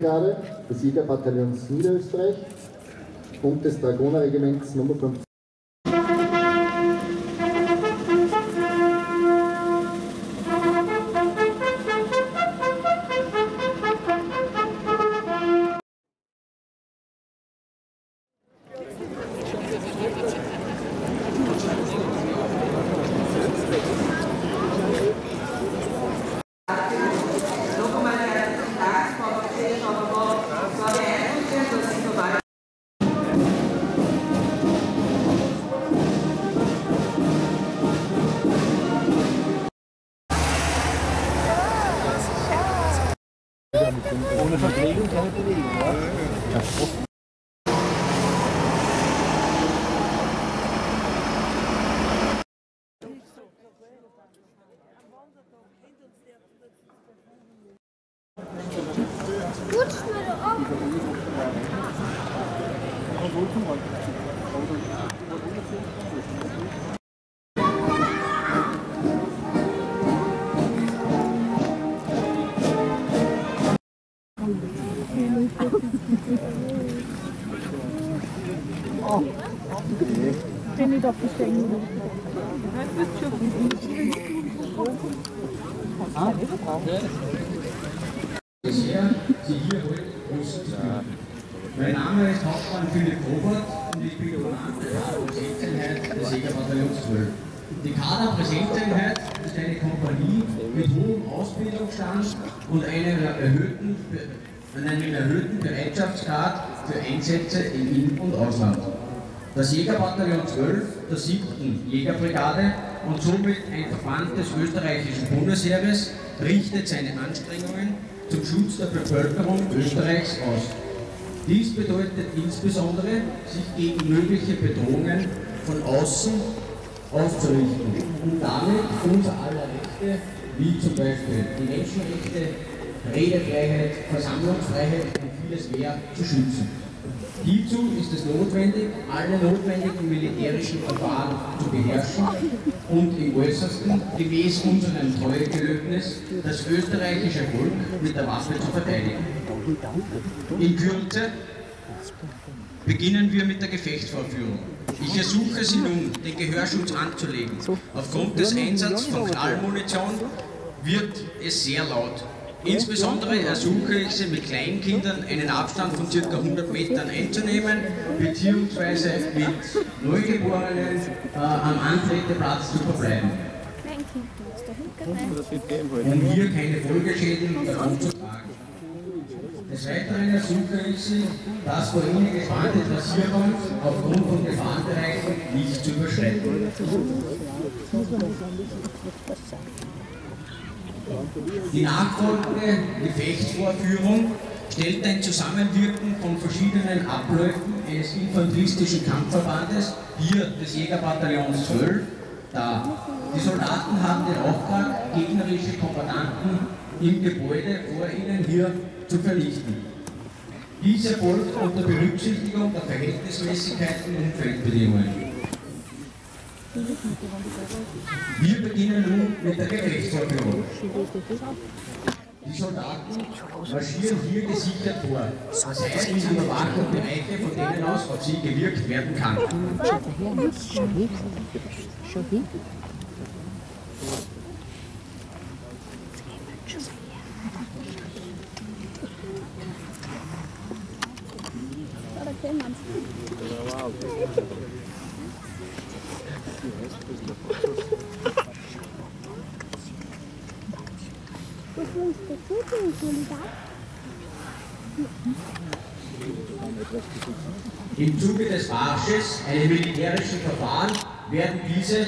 Brigade des Jägerbataillons Niederösterreich und des Dragonerregiments Nummer 5. Mein Name ist Hauptmann Philipp Robert und ich bin Kommandant der Kaderpräsenzeinheit des Jägerbataillons 12. Die Kaderpräsenzeinheit ist eine Kompanie mit hohem Ausbildungsstand und einem erhöhten, einem erhöhten Bereitschaftsgrad für Einsätze im In- und Ausland. Das Jägerbataillon 12 der 7. Jägerbrigade und somit ein Verband des österreichischen Bundesheeres richtet seine Anstrengungen zum Schutz der Bevölkerung Österreichs aus. Dies bedeutet insbesondere, sich gegen mögliche Bedrohungen von außen auszurichten und damit unser aller Rechte, wie zum Beispiel die Menschenrechte, Redefreiheit, Versammlungsfreiheit und vieles mehr zu schützen. Hierzu ist es notwendig, alle notwendigen militärischen Verfahren zu beherrschen und im Äußersten, gemäß unserem Treuegelöbnis, das österreichische Volk mit der Waffe zu verteidigen. In Kürze beginnen wir mit der Gefechtsvorführung. Ich ersuche Sie nun, den Gehörschutz anzulegen. Aufgrund des Einsatzes von Knallmunition wird es sehr laut. Insbesondere ersuche ich Sie mit Kleinkindern einen Abstand von ca. 100 Metern einzunehmen, beziehungsweise mit Neugeborenen äh, am Antreteplatz zu verbleiben, um hier keine Folgeschäden davon zu tragen. Des Weiteren ersuche ich Sie, das vor Ihnen geplante Trassierwand aufgrund von Gefahrenbereichen nicht zu überschreiten. Die nachfolgende Gefechtsvorführung stellt ein Zusammenwirken von verschiedenen Abläufen eines infanteristischen Kampfverbandes, hier des Jägerbataillons 12, dar. Die Soldaten haben den Auftrag, gegnerische Kommandanten im Gebäude vor ihnen hier zu vernichten. Dies erfolgt unter Berücksichtigung der Verhältnismäßigkeiten und Feldbedingungen. Wir beginnen nun mit der Gefechtsvorführung. Die Soldaten marschieren hier gesichert vor. Das heißt, sie überwachen Bereiche, von denen aus auf sie gewirkt werden kann. Oder kennen man's. Was ist uns der Tote, Soldat? Im Zuge des Marsches, einem militärischen Verfahren, werden diese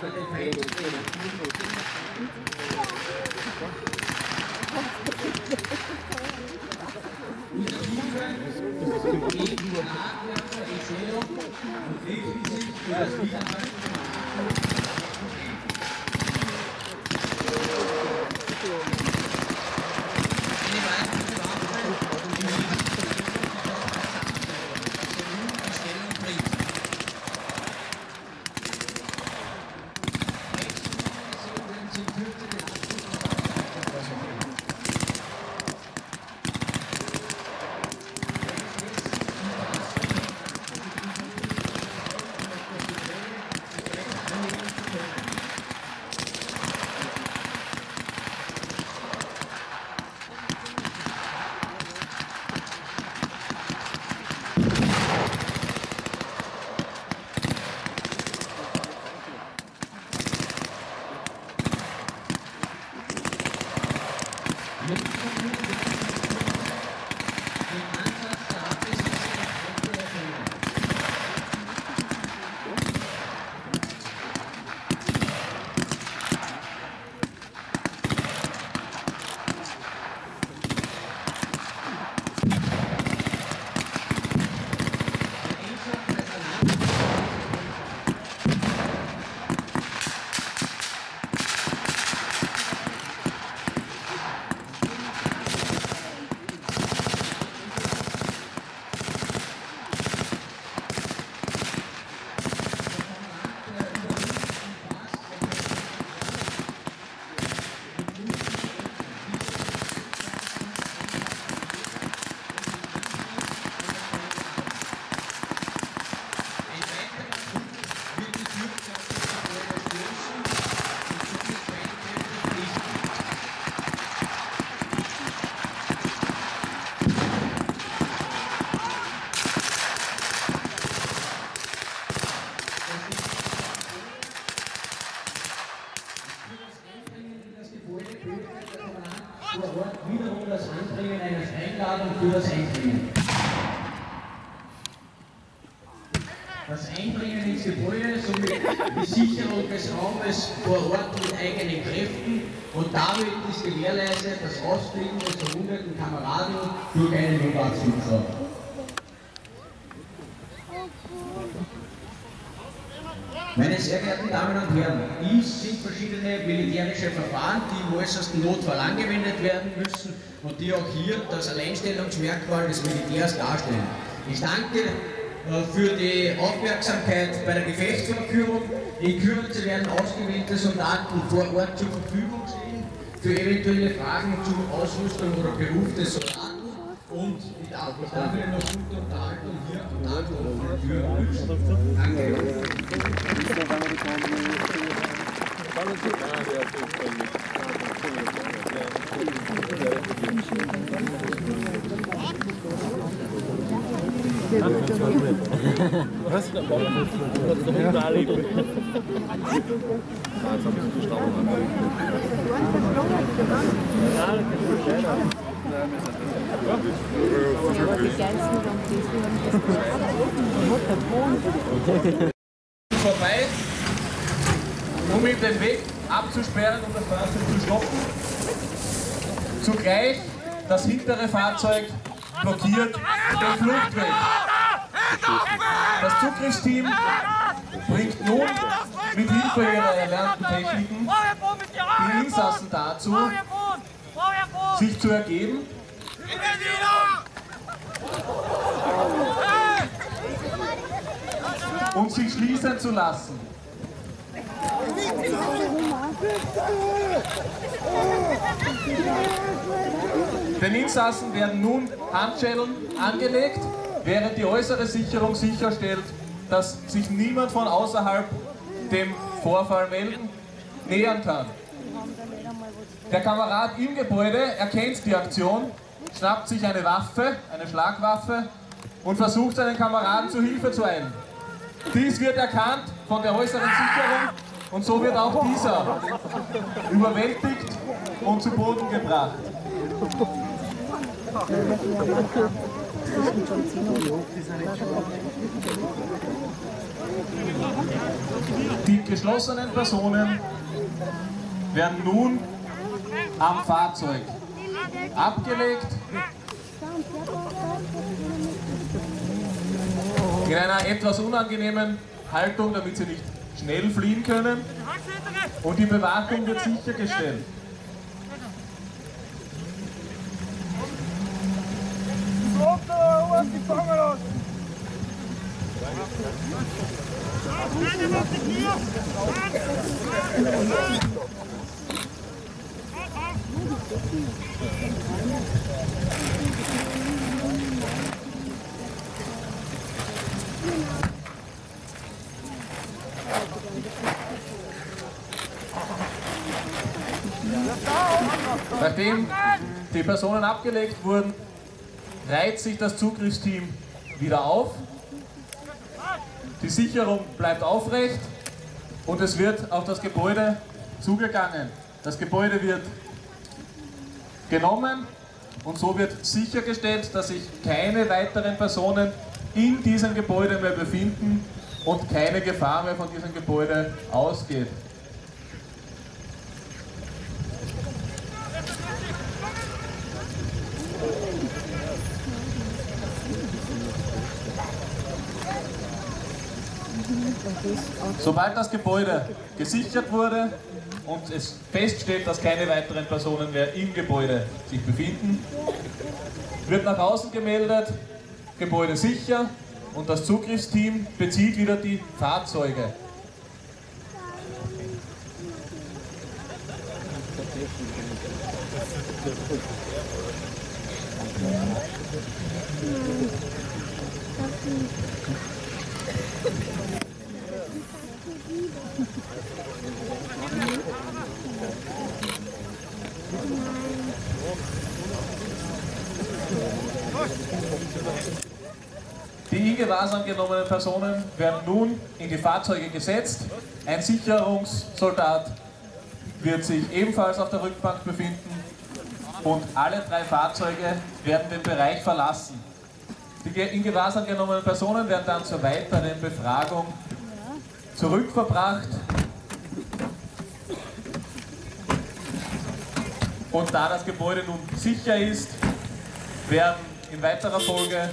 Bei den vor Ort mit eigenen Kräften und damit ist gewährleistet das Ausfliegen des verwundeten Kameraden durch einen Notarztflugzeug. Meine sehr geehrten Damen und Herren, dies sind verschiedene militärische Verfahren, die im äußersten Notfall angewendet werden müssen und die auch hier das Alleinstellungsmerkmal des Militärs darstellen. Ich danke für die Aufmerksamkeit bei der Gefechtsvorführung. In Kürze werden ausgewählte Soldaten vor Ort zur Verfügung stehen für eventuelle Fragen zur Ausrüstung oder Beruf des Soldaten. Und ich darf, Ihnen noch gute Unterhaltung hier am Tag der Tür. Danke. Ja, Aber die geilsten waren die, die vorbei, um ihm den Weg abzusperren und das Fahrzeug zu stoppen. Zugleich das hintere Fahrzeug blockiert den Fluchtweg. Das Zugriffsteam bringt nun mit Hilfe ihrer erlernten Techniken die Insassen dazu, sich zu ergeben und sich schließen zu lassen. Den Insassen werden nun Handschellen angelegt, während die äußere Sicherung sicherstellt, dass sich niemand von außerhalb dem Vorfall melden, nähern kann. Der Kamerad im Gebäude erkennt die Aktion, schnappt sich eine Waffe, eine Schlagwaffe und versucht seinen Kameraden zu Hilfe zu eilen. Dies wird erkannt von der äußeren Sicherung und so wird auch dieser überwältigt und zu Boden gebracht. Die geschlossenen Personen werden nun am Fahrzeug abgelegt in einer etwas unangenehmen Haltung, damit sie nicht schnell fliehen können. Und die Bewachung wird sichergestellt. Nachdem die Personen abgelegt wurden, reiht sich das Zugriffsteam wieder auf. Die Sicherung bleibt aufrecht und es wird auf das Gebäude zugegangen. Das Gebäude wird genommen und so wird sichergestellt, dass sich keine weiteren Personen in diesem Gebäude mehr befinden und keine Gefahr mehr von diesem Gebäude ausgeht. Sobald das Gebäude gesichert wurde und es feststeht, dass keine weiteren Personen mehr im Gebäude sich befinden, wird nach außen gemeldet, Gebäude sicher und das Zugriffsteam bezieht wieder die Fahrzeuge. Die in Gewahrsam genommenen Personen werden nun in die Fahrzeuge gesetzt. Ein Sicherungssoldat wird sich ebenfalls auf der Rückbank befinden und alle drei Fahrzeuge werden den Bereich verlassen. Die in Gewahrsam genommenen Personen werden dann zur weiteren Befragung zurückverbracht und da das Gebäude nun sicher ist, werden in weiterer Folge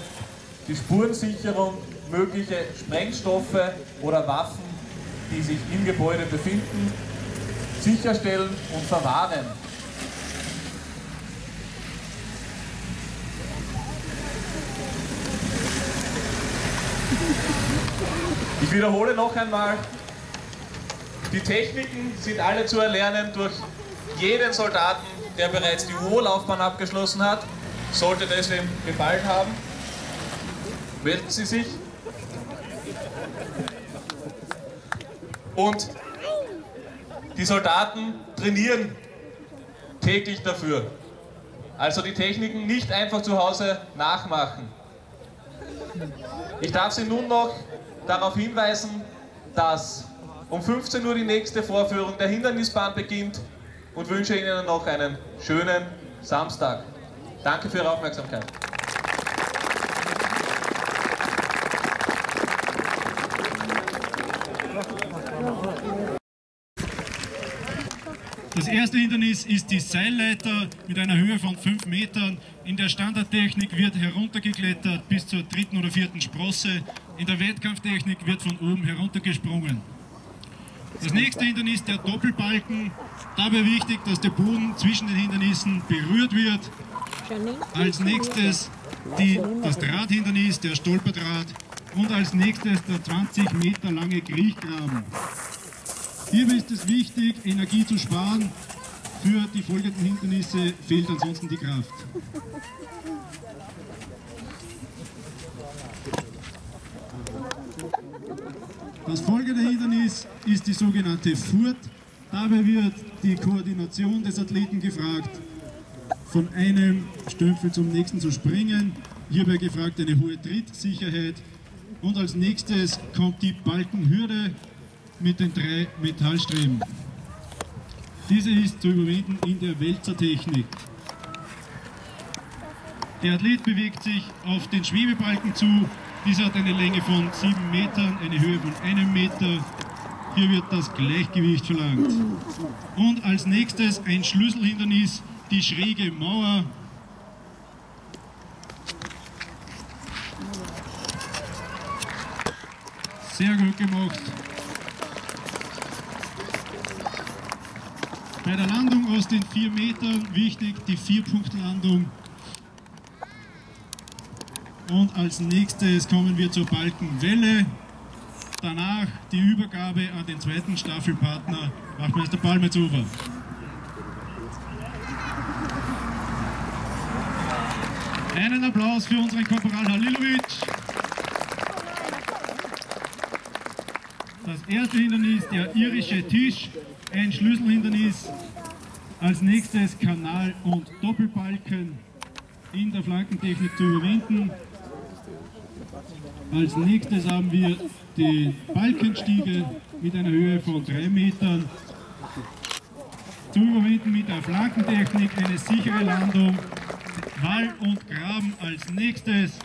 die Spurensicherung, mögliche Sprengstoffe oder Waffen, die sich im Gebäude befinden, sicherstellen und verwahren. Ich wiederhole noch einmal, die Techniken sind alle zu erlernen durch jeden Soldaten, der bereits die UO-Laufbahn abgeschlossen hat. Sollte ihm gefallen haben, melden Sie sich. Und die Soldaten trainieren täglich dafür. Also die Techniken nicht einfach zu Hause nachmachen. Ich darf Sie nun noch darauf hinweisen, dass um 15 Uhr die nächste Vorführung der Hindernisbahn beginnt und wünsche Ihnen noch einen schönen Samstag. Danke für Ihre Aufmerksamkeit. Das erste Hindernis ist die Seilleiter mit einer Höhe von 5 Metern. In der Standardtechnik wird heruntergeklettert bis zur dritten oder vierten Sprosse. In der Wettkampftechnik wird von oben heruntergesprungen. Das nächste Hindernis der Doppelbalken. Dabei wichtig, dass der Boden zwischen den Hindernissen berührt wird. Als nächstes die, das Drahthindernis, der Stolperdraht. Und als nächstes der 20 Meter lange Kriechgraben. Hierbei ist es wichtig, Energie zu sparen. Für die folgenden Hindernisse fehlt ansonsten die Kraft. Das folgende Hindernis ist die sogenannte Furt. Dabei wird die Koordination des Athleten gefragt, von einem Stümpfel zum nächsten zu springen. Hierbei gefragt eine hohe Trittsicherheit. Und als nächstes kommt die Balkenhürde mit den drei Metallstreben. Diese ist zu überwinden in der Wälzertechnik. Der Athlet bewegt sich auf den Schwebebalken zu. Dieser hat eine Länge von 7 Metern, eine Höhe von einem Meter. Hier wird das Gleichgewicht verlangt. Und als nächstes ein Schlüsselhindernis, die schräge Mauer. Sehr gut gemacht. Bei der Landung aus den 4 Metern wichtig die Vierpunktlandung. Und als nächstes kommen wir zur Balkenwelle. Danach die Übergabe an den zweiten Staffelpartner, Wachmeister Palmetzover. Einen Applaus für unseren Korporal Halilovic. Das erste Hindernis, der irische Tisch, ein Schlüsselhindernis. Als nächstes Kanal und Doppelbalken in der Flankentechnik zu überwinden. Als nächstes haben wir die Balkenstiege mit einer Höhe von 3 Metern. Zu überwinden mit der Flankentechnik eine sichere Landung. Wall und Graben als nächstes.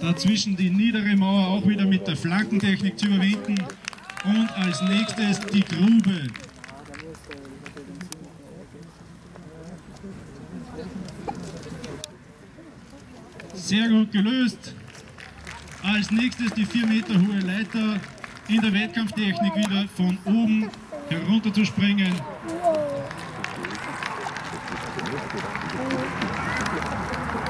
Dazwischen die niedere Mauer auch wieder mit der Flankentechnik zu überwinden. Und als nächstes die Grube. Sehr gut gelöst. Als nächstes die 4 Meter hohe Leiter in der Wettkampftechnik wieder von oben herunter zu springen.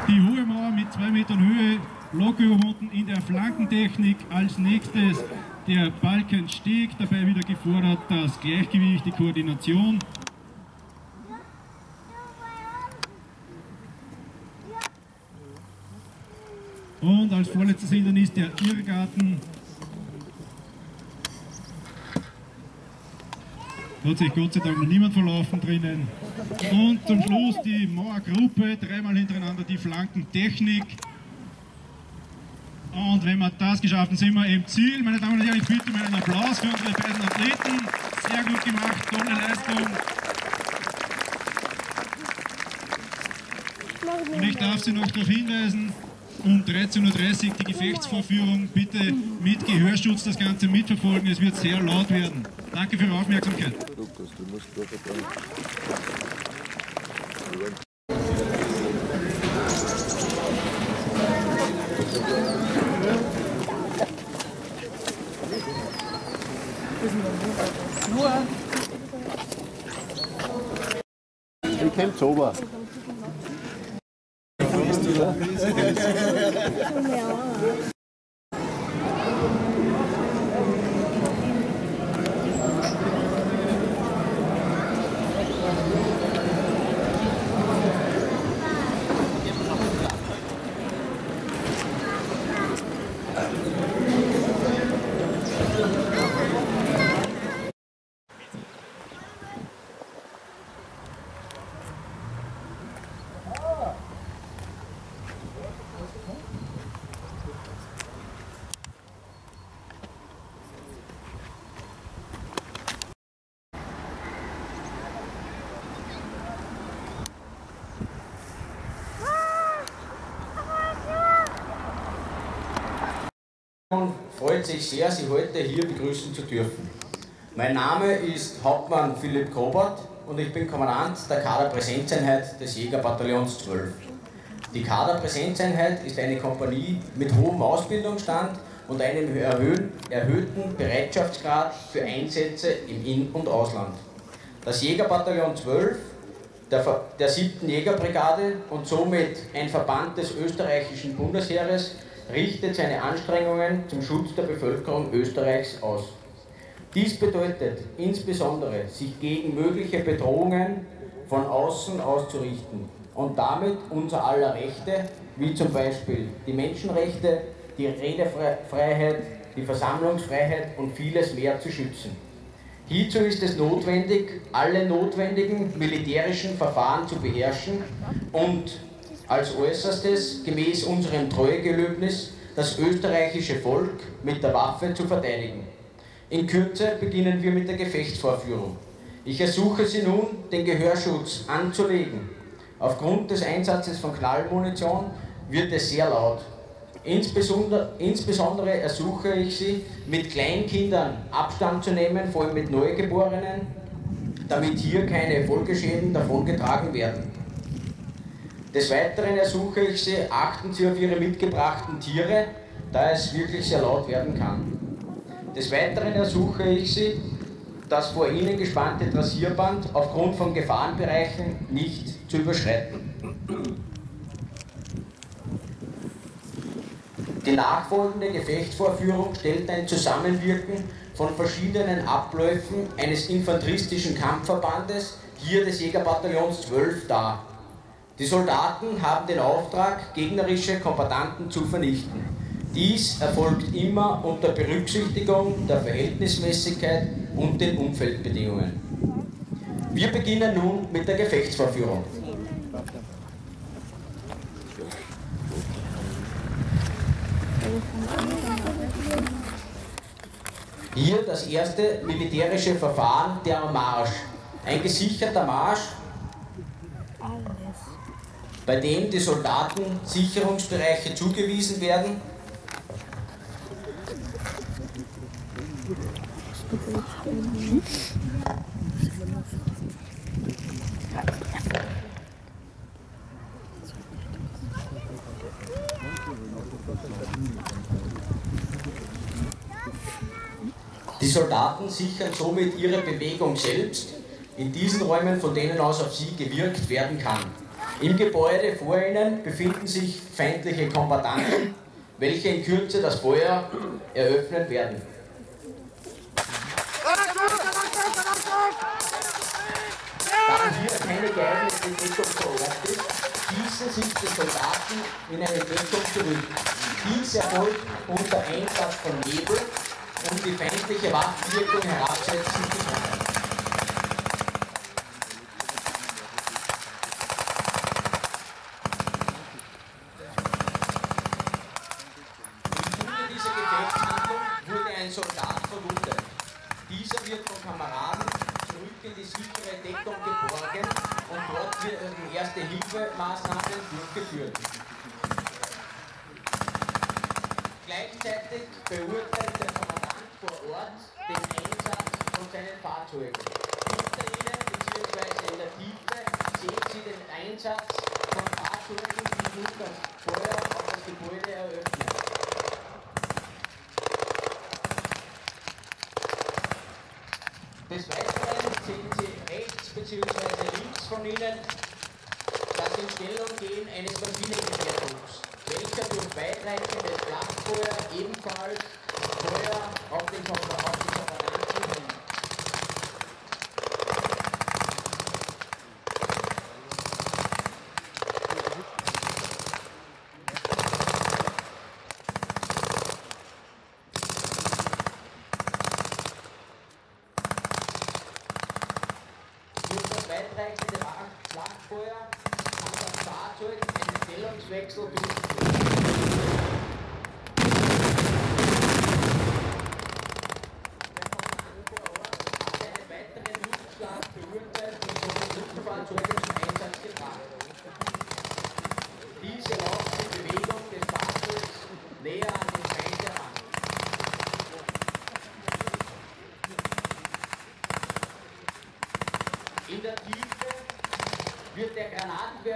Die hohe Mauer mit 2 Metern Höhe locker überwunden in der Flankentechnik. Als nächstes der Balkensteg, dabei wieder gefordert das Gleichgewicht, die Koordination. Und als vorletztes Hindernis der Irrgarten. Hat sich Gott sei Dank noch niemand verlaufen drinnen. Und zum Schluss die Mauergruppe, dreimal hintereinander die Flankentechnik. Und wenn wir das geschafft haben, sind wir im Ziel. Meine Damen und Herren, ich bitte um einen Applaus für unsere beiden Athleten. Sehr gut gemacht, tolle Leistung. Und ich darf Sie noch darauf hinweisen, um 13.30 Uhr die Gefechtsvorführung. Bitte mit Gehörschutz das Ganze mitverfolgen, es wird sehr laut werden. Danke für Ihre Aufmerksamkeit. Wie 这个。这 freut sich sehr, Sie heute hier begrüßen zu dürfen. Mein Name ist Hauptmann Philipp Grobert und ich bin Kommandant der Kaderpräsenzeinheit des Jägerbataillons 12. Die Kaderpräsenzeinheit ist eine Kompanie mit hohem Ausbildungsstand und einem erhöhten Bereitschaftsgrad für Einsätze im In- und Ausland. Das Jägerbataillon 12 der, der 7. Jägerbrigade und somit ein Verband des österreichischen Bundesheeres richtet seine Anstrengungen zum Schutz der Bevölkerung Österreichs aus. Dies bedeutet insbesondere, sich gegen mögliche Bedrohungen von außen auszurichten und damit unser aller Rechte, wie zum Beispiel die Menschenrechte, die Redefreiheit, die Versammlungsfreiheit und vieles mehr zu schützen. Hierzu ist es notwendig, alle notwendigen militärischen Verfahren zu beherrschen und als äußerstes gemäß unserem Treuegelöbnis das österreichische Volk mit der Waffe zu verteidigen. In Kürze beginnen wir mit der Gefechtsvorführung. Ich ersuche Sie nun, den Gehörschutz anzulegen. Aufgrund des Einsatzes von Knallmunition wird es sehr laut. Insbesondere, insbesondere ersuche ich Sie, mit Kleinkindern Abstand zu nehmen, vor allem mit Neugeborenen, damit hier keine Folgeschäden davongetragen werden. Des Weiteren ersuche ich Sie, achten Sie auf Ihre mitgebrachten Tiere, da es wirklich sehr laut werden kann. Des Weiteren ersuche ich Sie, das vor Ihnen gespannte Trassierband aufgrund von Gefahrenbereichen nicht zu überschreiten. Die nachfolgende Gefechtsvorführung stellt ein Zusammenwirken von verschiedenen Abläufen eines infanteristischen Kampfverbandes, hier des Jägerbataillons 12, dar. Die Soldaten haben den Auftrag, gegnerische Kombatanten zu vernichten. Dies erfolgt immer unter Berücksichtigung der Verhältnismäßigkeit und den Umfeldbedingungen. Wir beginnen nun mit der Gefechtsvorführung. Hier das erste militärische Verfahren, der Marsch. Ein gesicherter Marsch, bei dem die Soldaten Sicherungsbereiche zugewiesen werden. Die Soldaten sichern somit ihre Bewegung selbst in diesen Räumen, von denen aus auf sie gewirkt werden kann. Im Gebäude vor ihnen befinden sich feindliche Kombattanten, welche in Kürze das Feuer eröffnen werden. Da hier keine geeignete Deckung vor Ort ist, schießen sich die Soldaten in eine Deckung zurück. Dies erfolgt unter Einsatz von Nebel, um die feindliche Waffenwirkung herabsetzen zu können.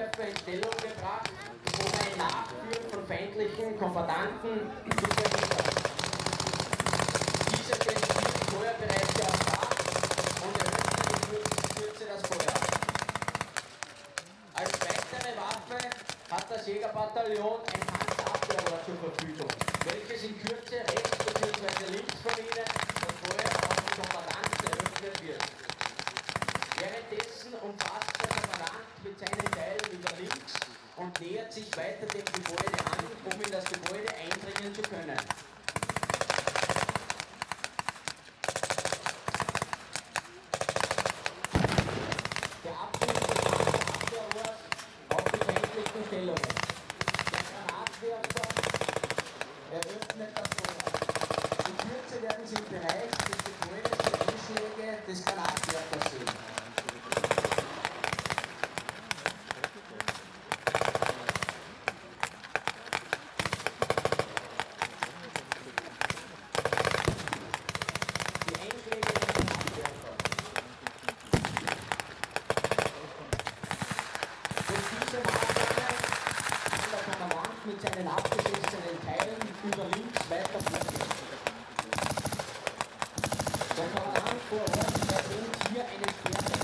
Granatenwerfer in Stellung gebracht, um ein Nachführen von feindlichen Kombattanten zu verhindern. Dieser stellt die Feuerbereiche auf Dach und eröffnet in Kürze das Feuer. Als weitere Waffe hat das Jägerbataillon ein Handabwehrrohr zur Verfügung, welches in Kürze rechts bzw. links von ihnen das Feuer auf die Kommandanten eröffnet wird. Währenddessen umfasst der Kommandant mit seinen Teilen wieder links und nähert sich weiter dem Gebäude an, um in das Gebäude eindringen zu können. Der Abschluss des Abwehrrohrs auf die feindlichen Stellungen. Der Granatwerfer eröffnet das Feuer. In Kürze werden Sie im Bereich des Gebäudes die Einschläge des Granatwerfers sehen. Die Einschläge des Granatwerfers. Durch diese Maßnahme kann der Kommandant mit seinen abgeschossenen Teilen über links weiter fliegen. Der Kommandant vor Ort erwähnt hier eine Sperre.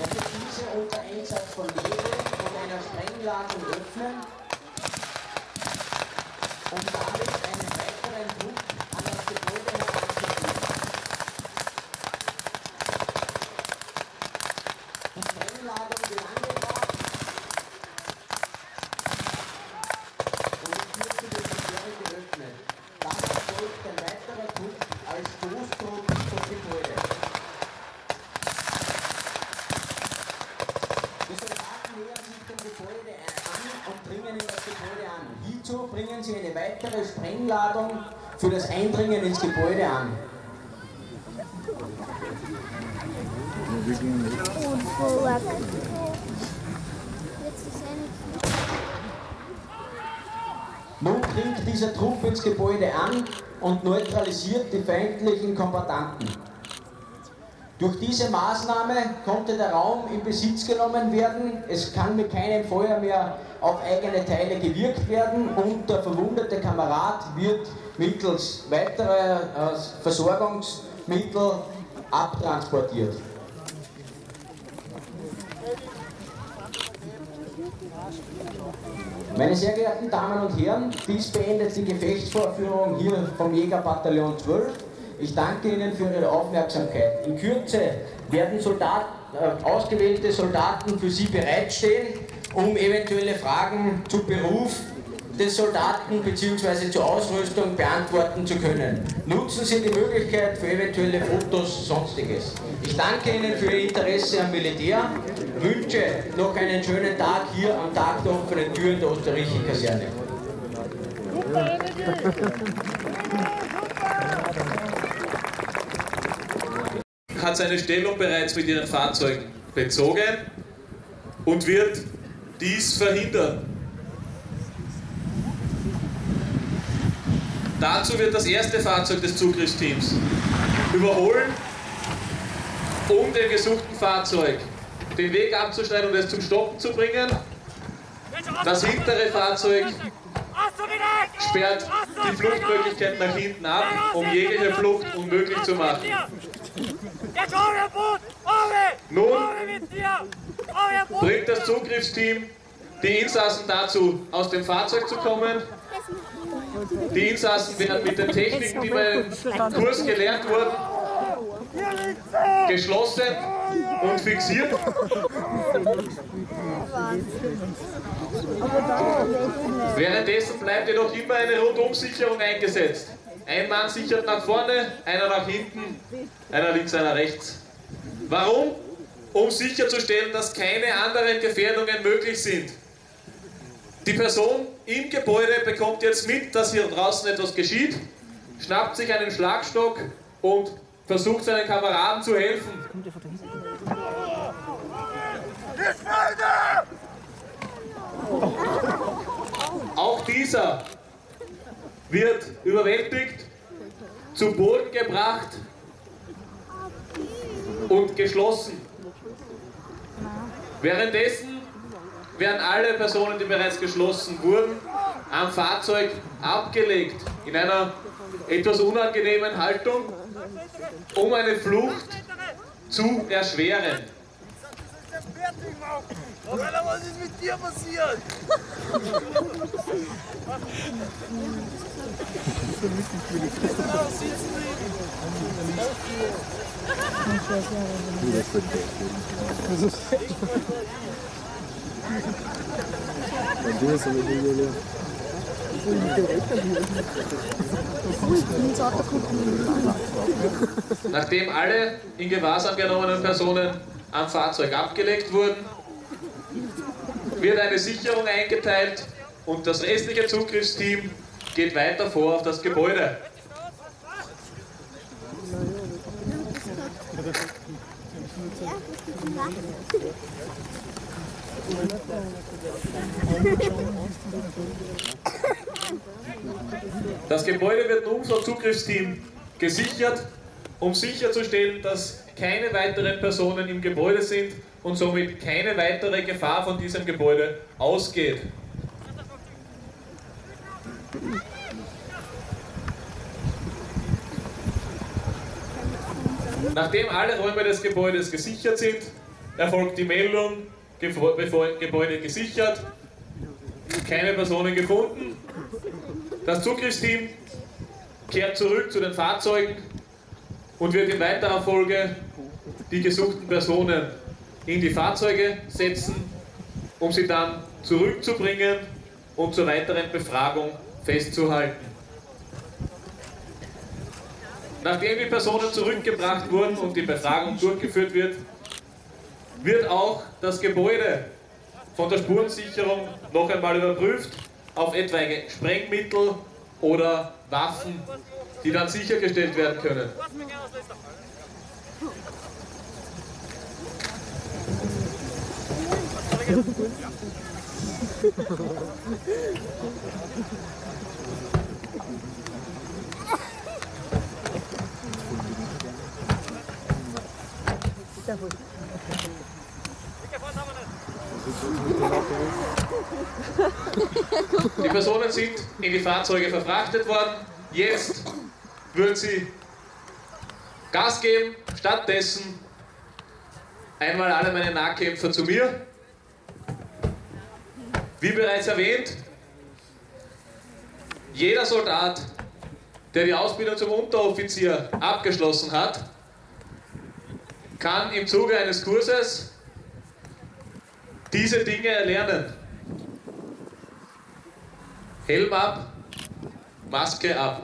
Er wird diese unter Einsatz von Nebel und einer Sprengladung öffnen und damit einen weiteren Druck an das Gebäude heranzuführen. Die Sprengladung gelandet war und in Kürze wird die Sperre geöffnet. Dann erfolgt ein weiterer Druck als Stoßdruck zum Gebäude. Die Soldaten nähern sich dem Gebäude an und dringen in das Gebäude an. Hierzu bringen sie eine Sprengladung für das Eindringen ins Gebäude an. Nun dringt dieser Trupp ins Gebäude an und neutralisiert die feindlichen Kombattanten. Durch diese Maßnahme konnte der Raum in Besitz genommen werden, es kann mit keinem Feuer mehr auf eigene Teile gewirkt werden und der verwundete Kamerad wird mittels weiterer äh, Versorgungsmittel abtransportiert. Meine sehr geehrten Damen und Herren, dies beendet die Gefechtsvorführung hier vom Jägerbataillon 12. Ich danke Ihnen für Ihre Aufmerksamkeit. In Kürze werden Soldat, äh, ausgewählte Soldaten für Sie bereitstehen, um eventuelle Fragen zu Beruf des Soldaten bzw. zur Ausrüstung beantworten zu können. Nutzen Sie die Möglichkeit für eventuelle Fotos, sonstiges. Ich danke Ihnen für Ihr Interesse am Militär, wünsche noch einen schönen Tag hier am Tag der offenen Türen der Osterreicher-Kaserne. hat seine Stellung bereits mit ihren Fahrzeugen bezogen und wird dies verhindern. Dazu wird das erste Fahrzeug des Zugriffsteams überholen, um dem gesuchten Fahrzeug den Weg abzuschneiden und es zum Stoppen zu bringen. Das hintere Fahrzeug sperrt die Fluchtmöglichkeit nach hinten ab, um jegliche Flucht unmöglich zu machen. Nun bringt das Zugriffsteam die Insassen dazu, aus dem Fahrzeug zu kommen. Die Insassen werden mit den Techniken, die bei dem Kurs gelernt wurden, geschlossen und fixiert. Währenddessen bleibt jedoch immer eine Rundumsicherung eingesetzt. Ein Mann sichert nach vorne, einer nach hinten, einer links, einer rechts. Warum? Um sicherzustellen, dass keine anderen Gefährdungen möglich sind. Die Person im Gebäude bekommt jetzt mit, dass hier draußen etwas geschieht, schnappt sich einen Schlagstock und versucht seinen Kameraden zu helfen. Auch dieser wird überwältigt, zu Boden gebracht und geschlossen. Währenddessen werden alle Personen, die bereits geschlossen wurden, am Fahrzeug abgelegt in einer etwas unangenehmen Haltung, um eine Flucht zu erschweren. Alter, was ist mit dir passiert? Nachdem alle in Gewahrsam genommenen Personen am Fahrzeug abgelegt wurden, wird eine Sicherung eingeteilt und das restliche Zugriffsteam geht weiter vor auf das Gebäude. Das Gebäude wird nun vom Zugriffsteam gesichert, um sicherzustellen, dass keine weiteren Personen im Gebäude sind und somit keine weitere Gefahr von diesem Gebäude ausgeht. Nachdem alle Räume des Gebäudes gesichert sind, erfolgt die Meldung, Gebäude gesichert, keine Personen gefunden. Das Zugriffsteam kehrt zurück zu den Fahrzeugen und wird in weiterer Folge die gesuchten Personen in die Fahrzeuge setzen, um sie dann zurückzubringen und zur weiteren Befragung festzuhalten. Nachdem die Personen zurückgebracht wurden und die Befragung durchgeführt wird, wird auch das Gebäude von der Spurensicherung noch einmal überprüft auf etwaige Sprengmittel oder Waffen, die dann sichergestellt werden können. Die Personen sind in die Fahrzeuge verfrachtet worden. Jetzt würden sie Gas geben. Stattdessen einmal alle meine Nahkämpfer zu mir. Wie bereits erwähnt, jeder Soldat, der die Ausbildung zum Unteroffizier abgeschlossen hat, kann im Zuge eines Kurses diese Dinge erlernen. Helm ab, Maske ab.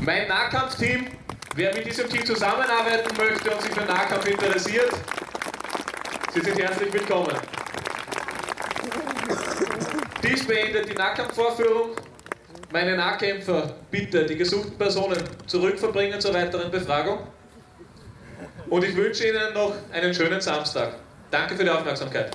Mein Nahkampfteam, wer mit diesem Team zusammenarbeiten möchte und sich für Nahkampf interessiert, Sie sind herzlich willkommen. Dies beendet die Nahkampfvorführung. Meine Nahkämpfer bitte die gesuchten Personen zurückverbringen zur weiteren Befragung. Und ich wünsche Ihnen noch einen schönen Samstag. Danke für die Aufmerksamkeit.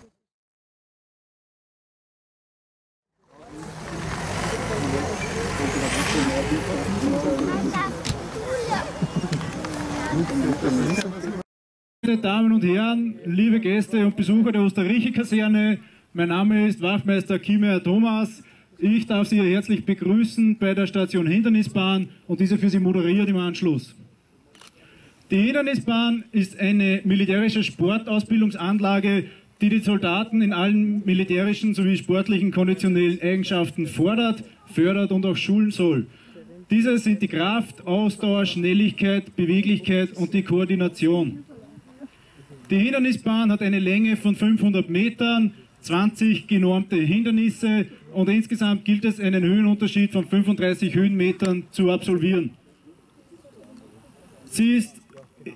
Meine Damen und Herren, liebe Gäste und Besucher der Osterreicher-Kaserne Mein Name ist Wachmeister Kimmer Thomas. Ich darf Sie herzlich begrüßen bei der Station Hindernisbahn und diese für Sie moderiert im Anschluss. Die Hindernisbahn ist eine militärische Sportausbildungsanlage, die die Soldaten in allen militärischen sowie sportlichen konditionellen Eigenschaften fordert, fördert und auch schulen soll. Diese sind die Kraft, Ausdauer, Schnelligkeit, Beweglichkeit und die Koordination. Die Hindernisbahn hat eine Länge von 500 Metern, 20 genormte Hindernisse und insgesamt gilt es, einen Höhenunterschied von 35 Höhenmetern zu absolvieren. Sie ist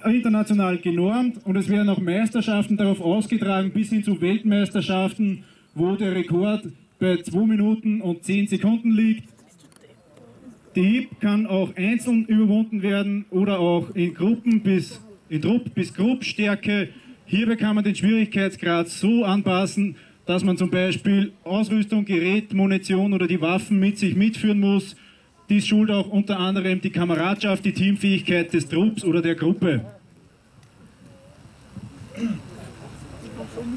international genormt und es werden auch Meisterschaften darauf ausgetragen, bis hin zu Weltmeisterschaften, wo der Rekord bei 2 Minuten und 10 Sekunden liegt. Die Hip kann auch einzeln überwunden werden oder auch in Gruppen bis in Trupp bis Gruppstärke. Hierbei kann man den Schwierigkeitsgrad so anpassen, dass man zum Beispiel Ausrüstung, Gerät, Munition oder die Waffen mit sich mitführen muss. Dies schult auch unter anderem die Kameradschaft, die Teamfähigkeit des Trupps oder der Gruppe.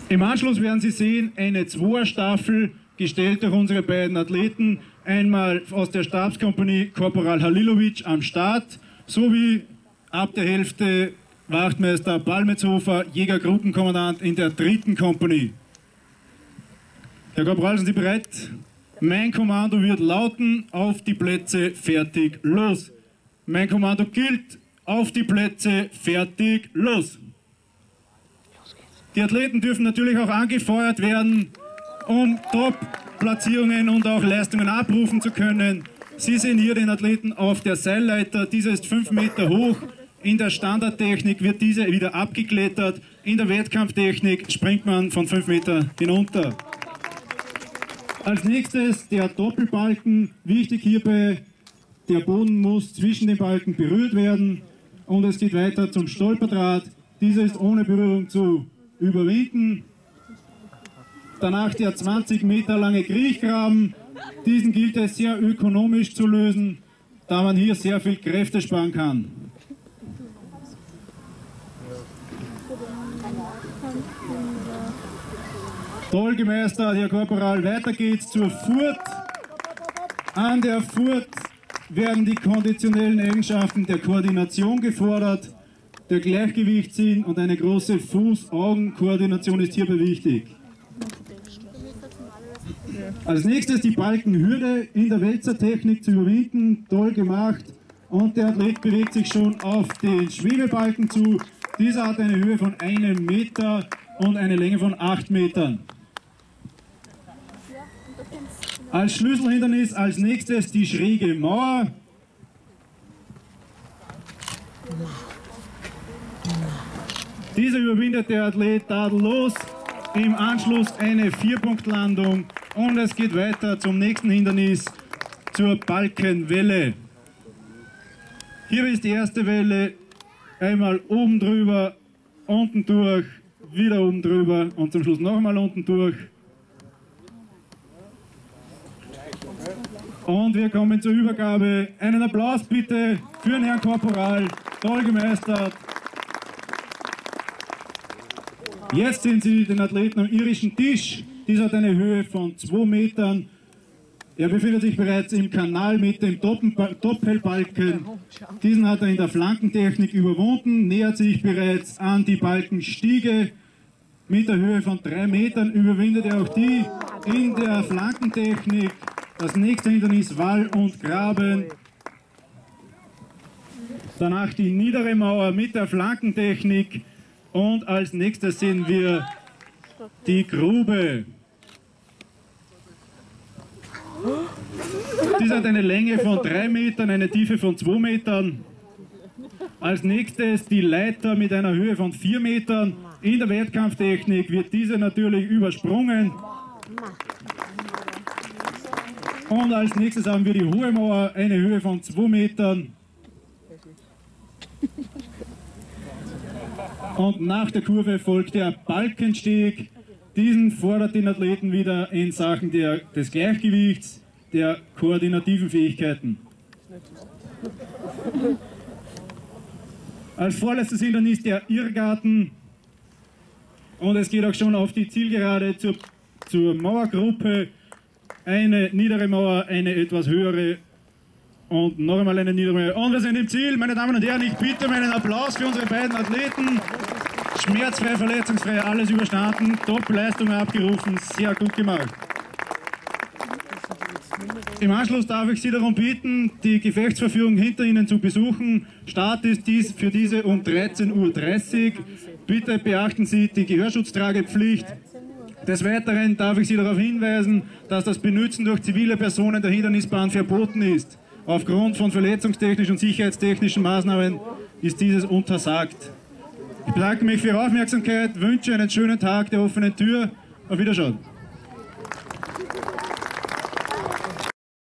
Im Anschluss werden Sie sehen, eine Zweier-Staffel, gestellt durch unsere beiden Athleten, einmal aus der Stabskompanie Korporal Halilovic am Start, sowie ab der Hälfte Wachtmeister Balmetzhofer, Jägergruppenkommandant in der dritten Kompanie. Herr Korporal, sind Sie bereit? Mein Kommando wird lauten, auf die Plätze, fertig, los. Mein Kommando gilt, auf die Plätze, fertig, los. Die Athleten dürfen natürlich auch angefeuert werden, um Top-Platzierungen und auch Leistungen abrufen zu können. Sie sehen hier den Athleten auf der Seilleiter, dieser ist 5 Meter hoch. In der Standardtechnik wird diese wieder abgeklettert. In der Wettkampftechnik springt man von 5 Meter hinunter. Als nächstes der Doppelbalken. Wichtig hierbei, der Boden muss zwischen den Balken berührt werden und es geht weiter zum Stolperdraht. Dieser ist ohne Berührung zu überwinden. Danach der 20 Meter lange Kriechgraben. Diesen gilt es sehr ökonomisch zu lösen, da man hier sehr viel Kräfte sparen kann. Toll gemeistert, Herr Korporal. Weiter geht's zur Furt. An der Furt werden die konditionellen Eigenschaften der Koordination gefordert. Der Gleichgewichtssinn und eine große Fuß-Augen-Koordination ist hierbei wichtig. Als nächstes die Balkenhürde in der Wälzertechnik zu überwinden. Toll gemacht. Und der Athlet bewegt sich schon auf den Schwebebalken zu. Dieser hat eine Höhe von einem Meter und eine Länge von acht Metern. Als Schlüsselhindernis als nächstes die schräge Mauer. Diese überwindet der Athlet tadellos. Im Anschluss eine Vierpunktlandung und es geht weiter zum nächsten Hindernis, zur Balkenwelle. Hier ist die erste Welle, einmal oben drüber, unten durch, wieder oben drüber und zum Schluss nochmal unten durch. Und wir kommen zur Übergabe. Einen Applaus bitte für den Herrn Korporal. Toll gemeistert. Jetzt sind Sie den Athleten am irischen Tisch. Dieser hat eine Höhe von 2 Metern. Er befindet sich bereits im Kanal mit dem Doppelbalken. Diesen hat er in der Flankentechnik überwunden, nähert sich bereits an die Balkenstiege. Mit der Höhe von 3 Metern überwindet er auch die in der Flankentechnik. Das nächste Hindernis Wall und Graben. Danach die niedere Mauer mit der Flankentechnik. Und als nächstes sehen wir die Grube. Dies hat eine Länge von 3 Metern, eine Tiefe von 2 Metern. Als nächstes die Leiter mit einer Höhe von 4 Metern. In der Wettkampftechnik wird diese natürlich übersprungen. Und als nächstes haben wir die hohe Mauer, eine Höhe von 2 Metern. Und nach der Kurve folgt der Balkensteg. Diesen fordert den Athleten wieder in Sachen der, des Gleichgewichts, der koordinativen Fähigkeiten. Als vorletztes Hindernis der Irrgarten. Und es geht auch schon auf die Zielgerade zur zur Mauergruppe. Eine niedere Mauer, eine etwas höhere und noch einmal eine niedere Mauer. Und wir sind im Ziel, meine Damen und Herren. Ich bitte um einen Applaus für unsere beiden Athleten. Schmerzfrei, verletzungsfrei, alles überstanden, Top-Leistungen abgerufen, sehr gut gemacht. Im Anschluss darf ich Sie darum bitten, die Gefechtsverführung hinter Ihnen zu besuchen. Start ist dies für diese um 13.30 Uhr. Bitte beachten Sie die Gehörschutztragepflicht. Des Weiteren darf ich Sie darauf hinweisen, dass das Benutzen durch zivile Personen der Hindernisbahn verboten ist. Aufgrund von verletzungstechnischen und sicherheitstechnischen Maßnahmen ist dieses untersagt. Ich bedanke mich für Ihre Aufmerksamkeit, wünsche einen schönen Tag der offenen Tür. Auf Wiedersehen.